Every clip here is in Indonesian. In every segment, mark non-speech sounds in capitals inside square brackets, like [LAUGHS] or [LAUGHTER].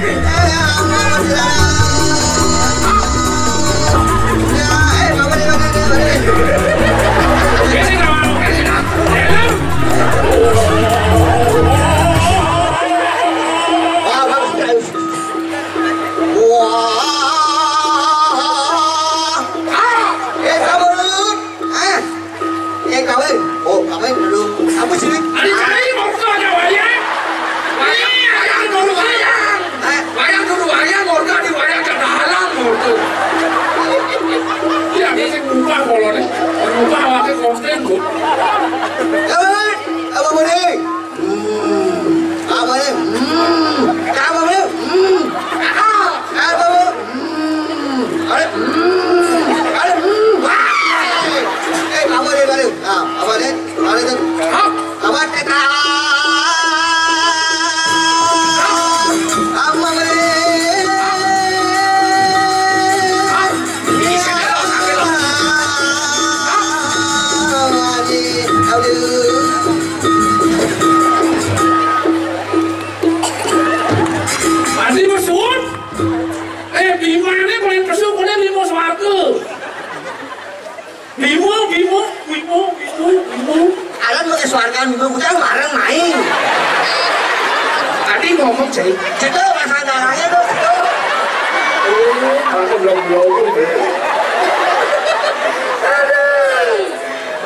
Yeah. Suarga minggu kita bareng main. Tadi ngomong sih. Cedo pasang darahnya tuh. Oh, aku belum belum.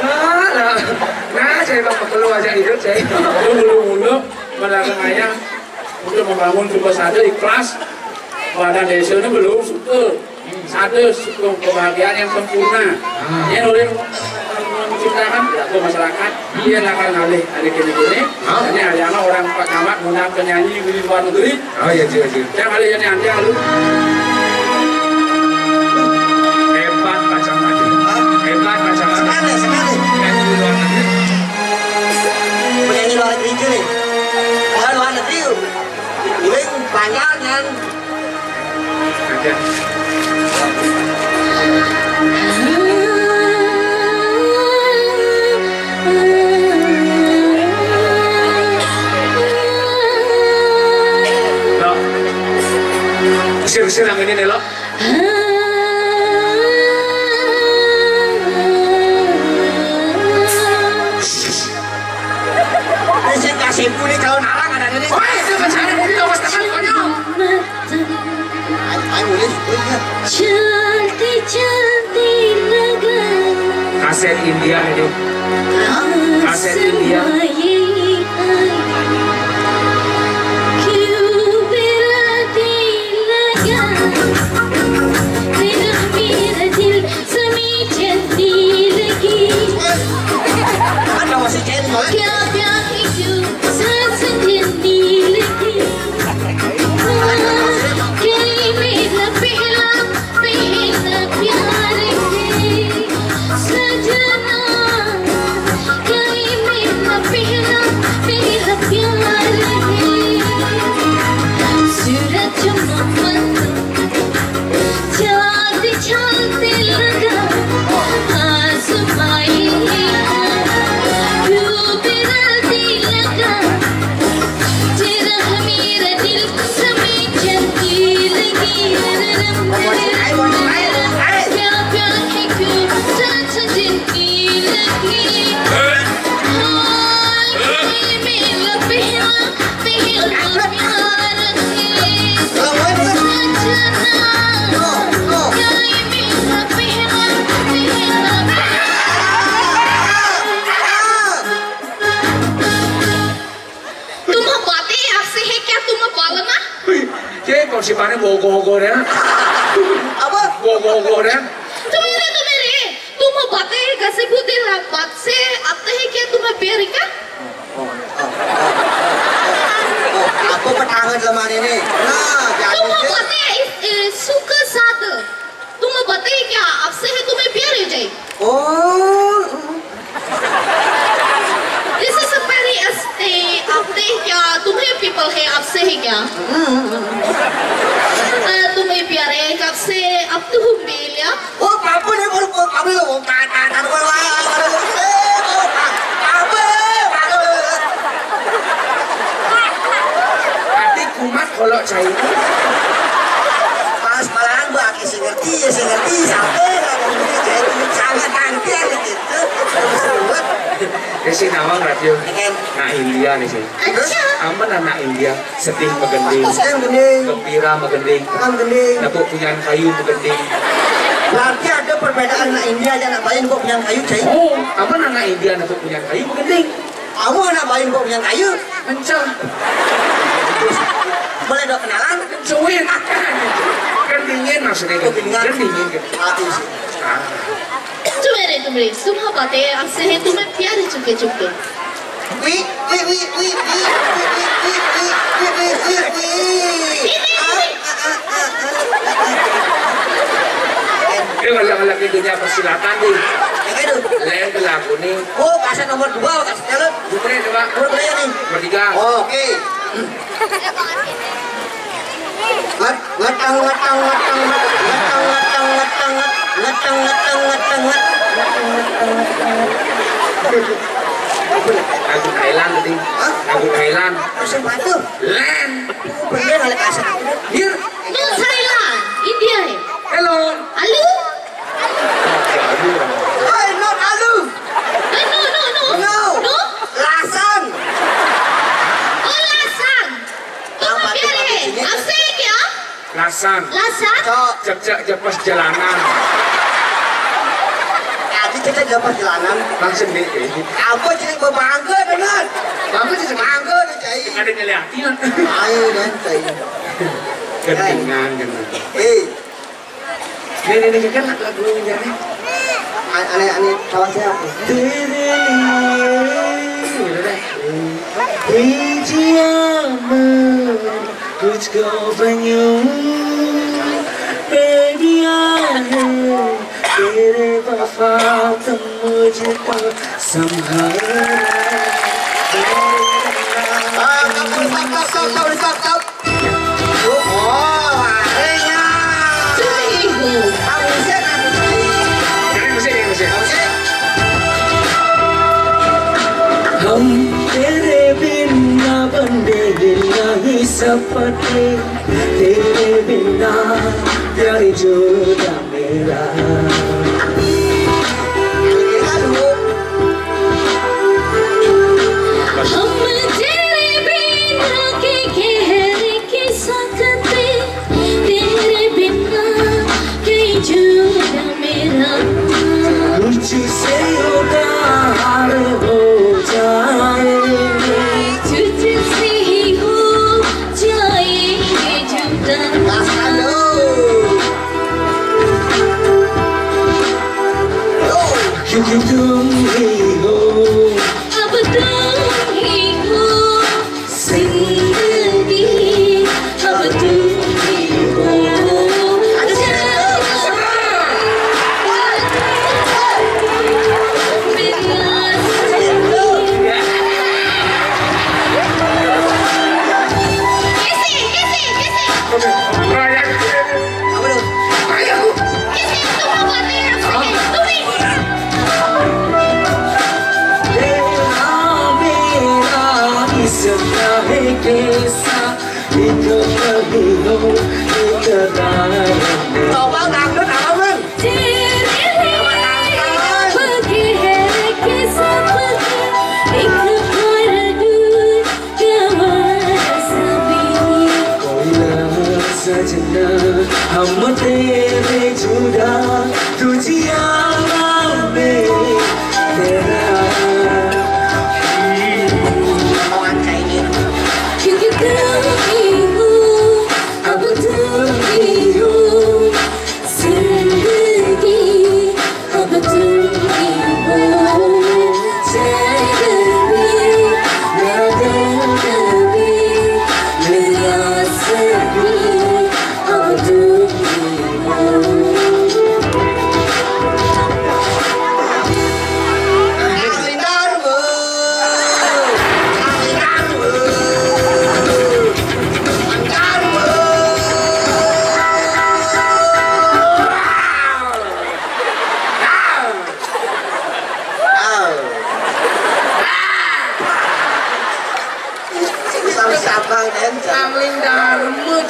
Nah, nah, saya bakal perlu aja saya. Ayah untuk membangun sebuah sade ikhlas pada desa ini belum suka suka kebahagiaan yang sempurna. Ini oleh menciptakan ke masyarakat dia akan alih ada kini-kini ini ada anak orang Pak Camat mengundang penyanyi di luar negeri Oh iya, iya, iya. yang kali ini nanti lalu Hebat kacamata. Hebat kacamata. Sekali, sekali. Yang di luar negeri. Penyanyi luar negeri itu nih. Orang luar negeri yuk. Uling banyak kan. Ada. diusir yang ini nih lo Sing kasih nih kalau narang ada ini. Woi, itu mencari puni lo pasti kan kono. Ayo, ayo, Cantik, cantik lagan. Kaset India ini. Kaset India. समीचती लगी Ada masih cair boleh. क्या गोऱ्या गोऱ्या तो मेरे तो तुम बताए कैसे बोलते बुद्धि बात से आते हैं क्या? तुम्हें पैर का आपको पटांगट लमाने ने ना तुम बताए सुख साथ। तुम बताए क्या? आपसे है तुम्हें प्यार हो जाए ओ Kalau Kalau China Pas malahan gua aki sing ngerti ya sing ngerti sampai sangat kanker gitu. Ini sih nama radio. Nah India nih sih. Aman anak India. Sedih megending Gembira megending. Napuk punya kayu megending Berarti ada perbedaan anak India dan anak Bayin kok punya kayu cai. Oh Aman anak India napuk punya kayu megending Kamu anak Bayin kok punya kayu. Mencah Boleh dok kenalan? Cuit Gendingin maksudnya gendingin Gendingin Hati sih. तुम्हारे तुम्हारे तुम बातें आपसे है तुम्हें प्यार है चुके चुके Wi, wi, wi, wi, wi, wi, wi, wi, wi, wi, wi, wi, wi. Ini kalau lagi dunia persilatan nih Yang itu. Lain ke lagu nih Oh, kaset nomor dua, kaset jalan. Bukannya coba Nomor berapa nih? Nomor tiga Oke. Ngat, Letang lagu Thailand lagu Thailand sing Thailand India hello halo lasan lasan cok jepas jalanan Tadi kita pas jalanan langsung deh. Aku jadi bangga dengan. Aku jadi bangga nih cai. Ada ngeliatin. Ayo dan cai. Kedengan kedengan. Eh. ini ini nih kan lagu jadi. Aneh aneh kawan saya. It's calling you. Baby, I know Tere wafa tum mujhko संभाला सपने तेरे बिना प्यार जोड़ा मेरा। desa Itu terhidup, itu dalam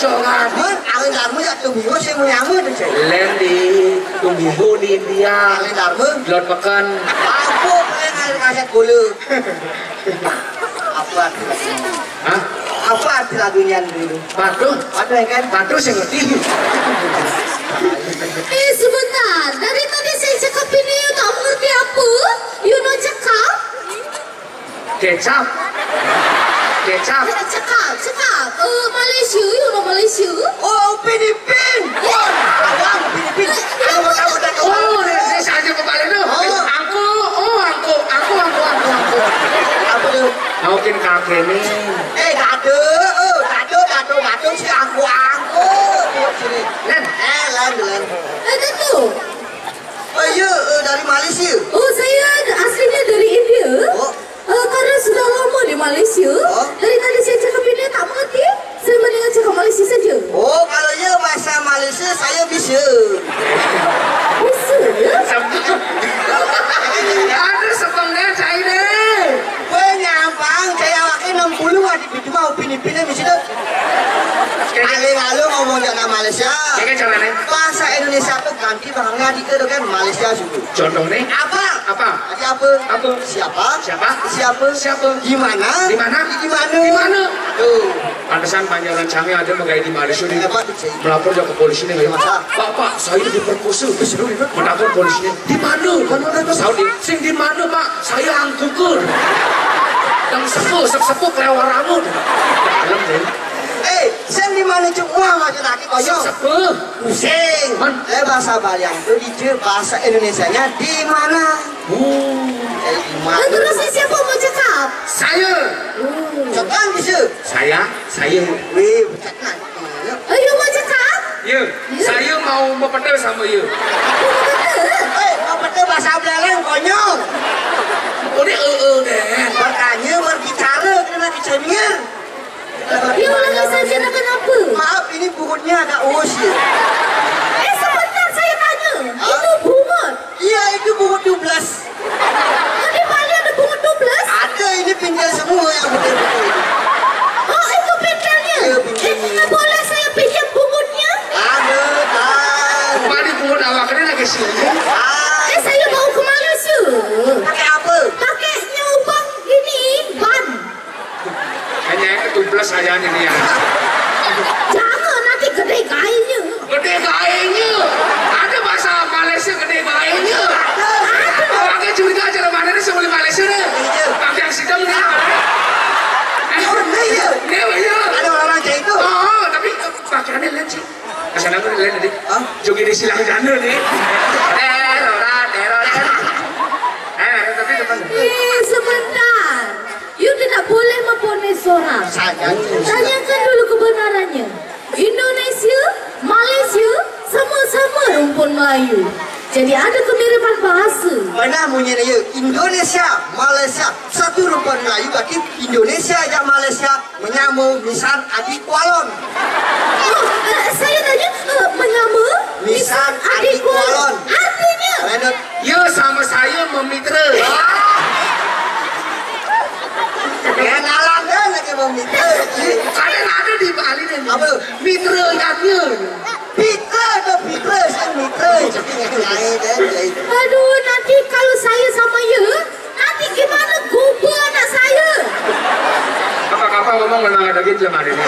angin ya sing di India. Angin. Aku pengen kaset. Apa? Hah? Apa arti lagunya dulu? Patu. Ada yang kan? Ngerti. Eh sebentar, dari tadi saya cakap ini tak mengerti apa? You nak cakap? Kecap. Kecap. Cakap, cakap, cakap. Uh, Malaysia, you Malaysia? Oh, Upin Ipin. Oh, awang Upin Ipin. Aku mau tahu dah kau. Oh, dia, dia saja kembali tu. Oh. Angku, oh angku, angku, angku, angku, angku. Apa tu? Mungkin kakek ni. Eh, oh, si aku aku. Len. Eh. Eh. Oh, ya, eh, dari Malaysia. Oh, saya aslinya dari India. Oh. Uh, karena sudah lama di Malaysia. Oh. Dari tadi saya cakap ini tak mengerti. Saya mendengar cakap Malaysia saja. Oh, kalau ya bahasa Malaysia saya bisa. Bisa ya? Ada sepengnya China. Nyampang, saya wakil 60 ada di cuma Upin Ipin ni mesti tu. Aling-aling ngomong jangan Malaysia. Bahasa Indonesia tu ganti bahangnya di ke tu kan Malaysia suku. Contoh ni. Apa? Apa? Tadi apa? Apa? Siapa? Siapa? Siapa? Siapa? Di mana? Di mana? Di mana? Di mana? Tuh. Pantesan panjalan canggih ada menggaya di Malaysia ni. Hebat tu cik. Melapor ke polisi ni. Masa? Pak, pak, saya diperkosa. Melapor polisi ni. Di mana? Saya di, sing di mana pak? Saya angkukur. Yang sepuh, sepuh kelewar rambut. Dalam ni. Eh, di mana cuma macam laki koyo? Pusing. Eh bahasa Baliang tu di bahasa Indonesianya di mana? Oh. Eh di Dan mana? terus ni siapa mau cakap? Saya. Cekan bisa. Saya, saya. Weh, cekan. Oh, you mau cakap? Ya, saya mau berpedal sama you. Eh, kau betul bahasa Baliang konyol. Ni eh eh deh. Makanya berbicara kena dicemir. You ulangi saja nak kenapa? Maaf, ini bukunya agak usia. Eh, sebentar saya tanya. Itu bungut. Iya, itu buku 12. Oh, di Bali ada bungut 12? Ada ini pinjam semua yang betul-betul. Oh, itu pinjamnya. Ya, pinjamnya. Eh, boleh saya pinjam bungutnya? Ada, kan. Mari pun awak kena lagi sini. Hanya yang ketublas saja ni dia. Jangan nanti gede gayanya. Gede gaenya. Ada bahasa Malaysia gede. Awak kan curiga aja mana ni sebelum Malaysia ni. Pakai yang sidang ni. Oh, ni ya. Ya. Ada orang macam itu. Oh, tapi pakaiannya lain sih. Asal aku lain. Hah? Joget di silang jana ni. Eh, Lora, eh, Lora. Eh, tapi depan. Eh, sebentar. You tidak boleh memponis orang. Saya Tanyakan dulu kebenarannya. Indonesia, Malaysia, sama-sama rumpun Melayu. Jadi ada kemiripan bahasa. Mana punya dia? Indonesia, Malaysia, satu rumpun Melayu berarti Indonesia dan Malaysia menyambung misal adik kualon. Oh, eh, saya tanya eh, menyama Nisan Adik Kualon. Artinya, Lanjut. Ya, sama saya memitra. [LAUGHS] Kenalan kan lagi mau minta. Kalian ada di Bali ni. Apa? Mitra jatnya. Pitra atau Pitra, saya Mitra. Tapi yang lain kan. aduh nanti kalau saya sama you, nanti gimana guba anak saya? Apa-apa ngomong memang ada gitu hari ni.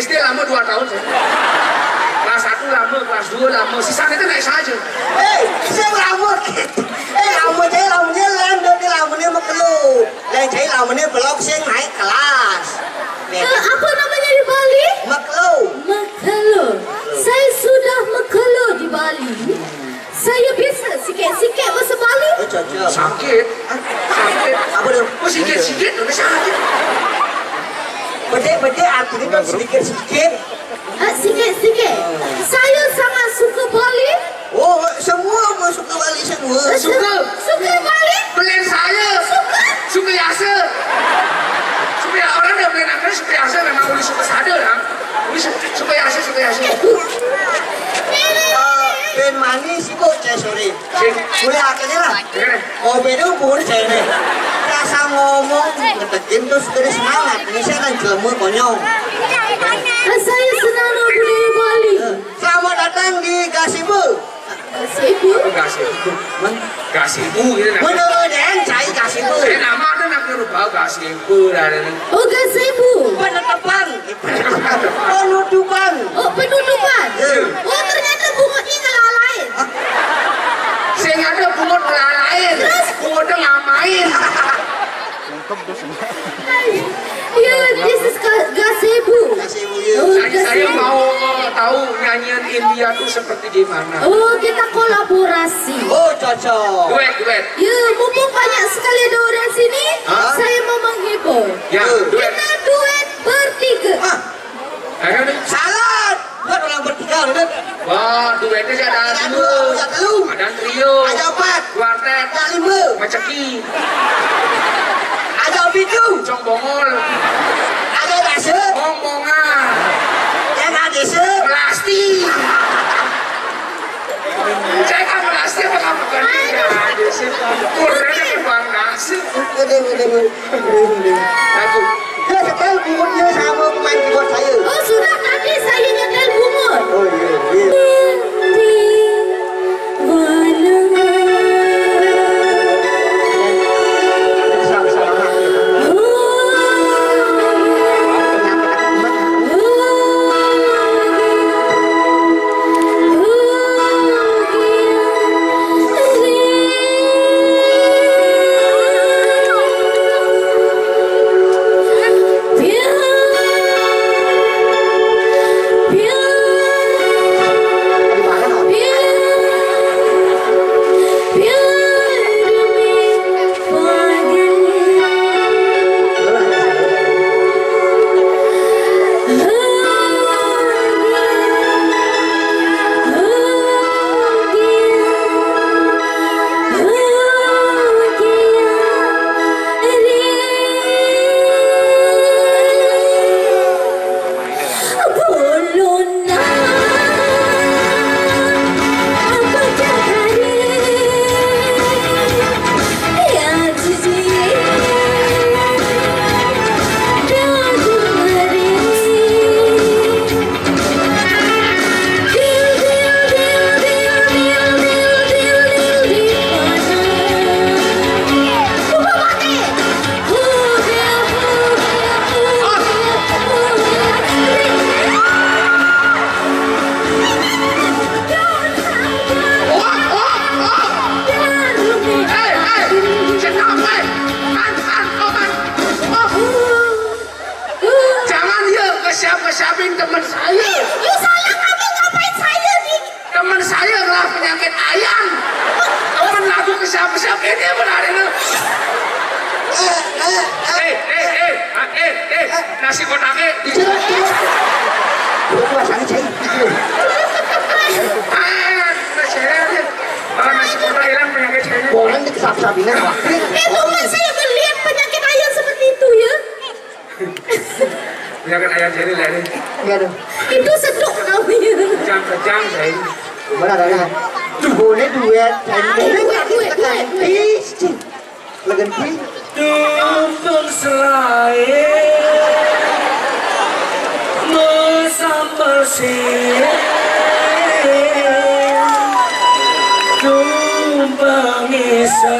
SD lama 2 tahun saya. Kelas 1 lama, kelas 2 lama. Sisanya itu naik saja. Eh, saya lama gitu. [LAUGHS] Eh, lama saya lamanya lain dari lamanya makelu. Lain saya lamanya belum saya naik kelas. Eh, apa namanya di Bali? Makelu. Mekelo. Saya sudah mekelo di Bali. Saya bisa sikit-sikit bahasa Bali. Oh. Sakit. Sakit. Apa tu? Oh sikit-sikit udah sakit. Bedek-bedek artinya kan sedikit-sedikit. Ah, sikit-sikit. Saya sangat suka Bali. Oh, semua masuk ke Bali semua. Suka. Suka Bali? Beliin saya. Suka. Suka yasa. Suka orang yang beliin aku suka yasa memang boleh suka sadar su- suka yasa suka yasa. Manis sibuk saya sore. Sing. Boleh akhirnya lah. Kopi itu pun nih. Rasa ngomong, ngetekin terus dari semangat. Ini saya kan jelemu konyol. Saya senang budaya Bali. Selamat datang di Gasibu. Sibuk. Enggak sih. Enggak sih. Bu gitu nak. Menurut Dan, saya Gasibu. Saya nama ada nak rubah enggak sih. Bu dah ada. Oh, gak sibuk. Penetapan. Penutupan. Oh, penutupan. Ya. Oh, ternyata Pungut lain. Pungut ngamain. Ya, this is ga- gazebo. Gasibu ya. Oh, Saya, gazebo. mau tahu nyanyian India tuh seperti gimana. Oh, kita kolaborasi. Oh, cocok. Duet, duet. Ya, mumpung banyak sekali ada orang sini, saya mau menghibur. Ya, duet. Kita duet bertiga. Ah, salah. Buat orang bertiga, udah. Wah, duetnya sih ada Ada dua. ada telu. Ada trio. Ada empat. Kuartet. Ada lima. Maceki. Ada pitu. Cong bongol. Ada dasa. Bongbongan. Yang ada se. Plastik. Saya kan plastik apa kamu kan? Ya, ada sih. Kurangnya kembang nasi. Udah, udah, udah. Aku. Dia setel bungutnya sama pemain keyboard saya. Oh, sudah iya, Eh, bukan saya melihat penyakit ayam seperti itu ya. [LAUGHS] Penyakit ayam jadi lah ini. Iya dong. Itu seduk kamu ya. Jam kejam saya. Mana ada? Boleh duet. Duet, duet, duet. Please. Lagan please. Tumpeng selain Mesambal Tumpengi selain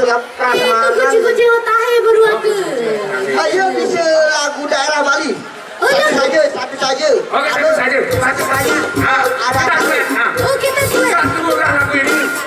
lekat mana? Kau cikgu cikgu tahu berdua. Ayo bisa lagu daerah Bali. Oh, ya. Satu saja, satu saja. Okey, satu saja. Satu saja. Ada. Okey, kita buat. Kita lagu ini.